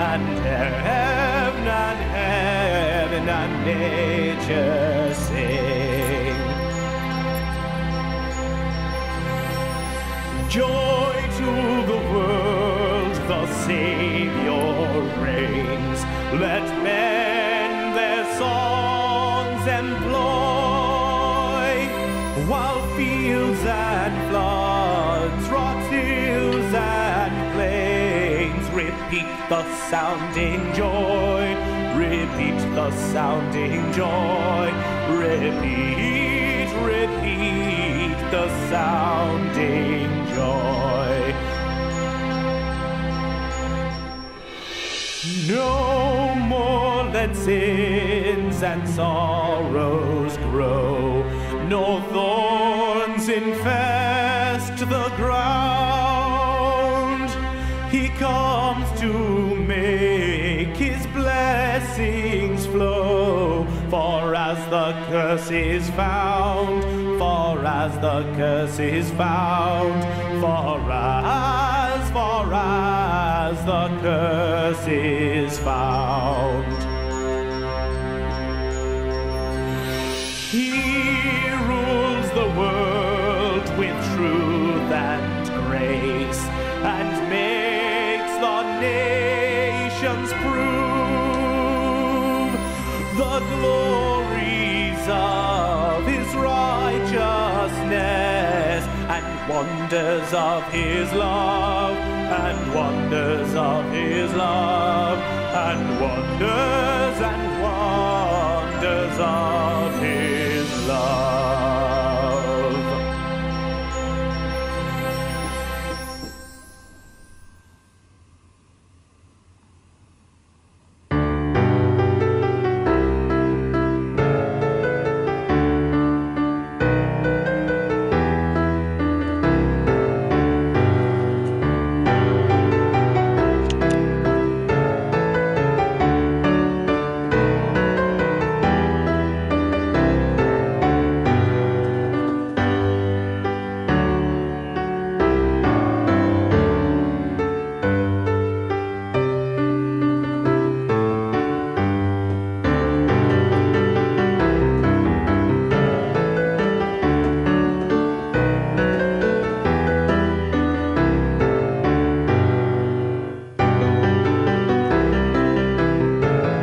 And heaven and heaven and nature sing. Joy to the world, the Savior reigns. Let men their songs employ, while fields and floods, repeat the sounding joy, repeat the sounding joy, repeat, repeat the sounding joy. No more let sins and sorrows grow, nor thorns infest blessings flow, for as the curse is found, for as the curse is found, for as, for as the curse is found. Glories of his righteousness and wonders of his love and wonders of his love and wonders